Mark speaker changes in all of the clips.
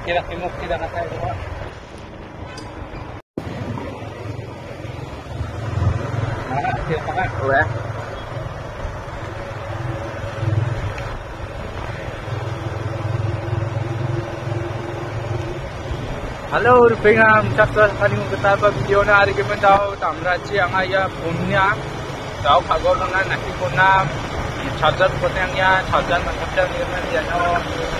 Speaker 1: laki-laki mo kita na tayo. diba? Mana, sila pa ka. Uwe. Hello रुपेगाम सक्सेस खानि गताबा भिडियो ना आरि के दाव तामरा ची आंगा या बुमनिया दाव खागो मना नाकी कोना छजन कोतेंया छजन मतलब निर्माण यानो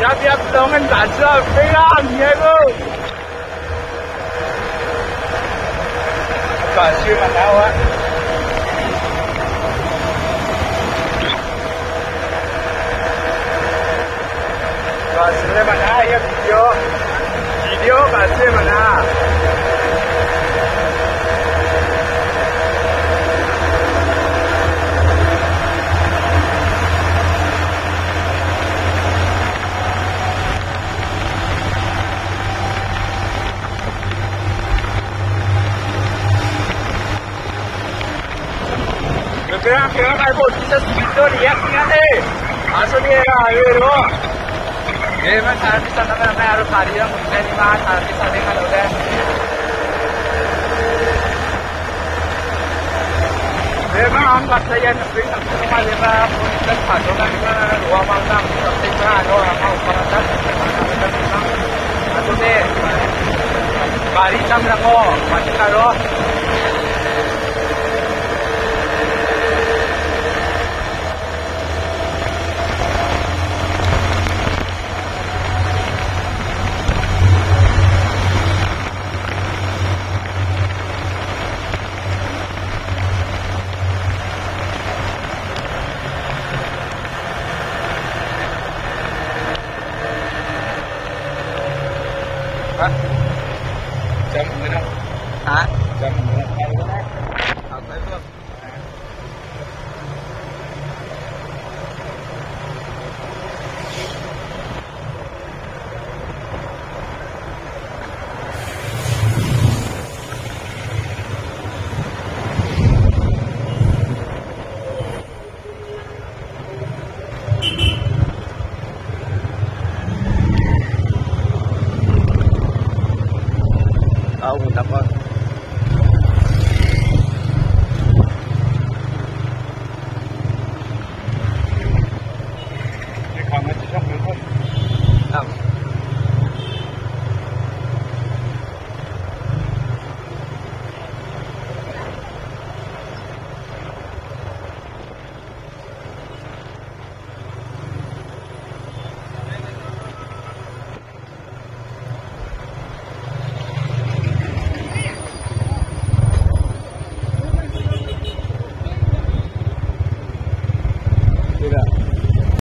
Speaker 1: 要不要龙恩展翅啊？飞啦，你那个。转去嘛，来我。把石头把它也丢，几丢把石头拿。 그냥 제가 말고 어디서 길들 이야기하네. 아소리에요, 의외로. 얘만 사람 비싸다 그러면 하루 발이랑 못내니만 사람 비싸네, 가노래. 내가 안 갔다 얘는 그 상태로 말이라 보니까 가져가니까 로아방당 그렇게가 아니라고 오빠가 아소리 말이 참라고. 맛있다로 hả chấm cái nào
Speaker 2: hả?
Speaker 1: Chấm cái
Speaker 2: nào 啊，我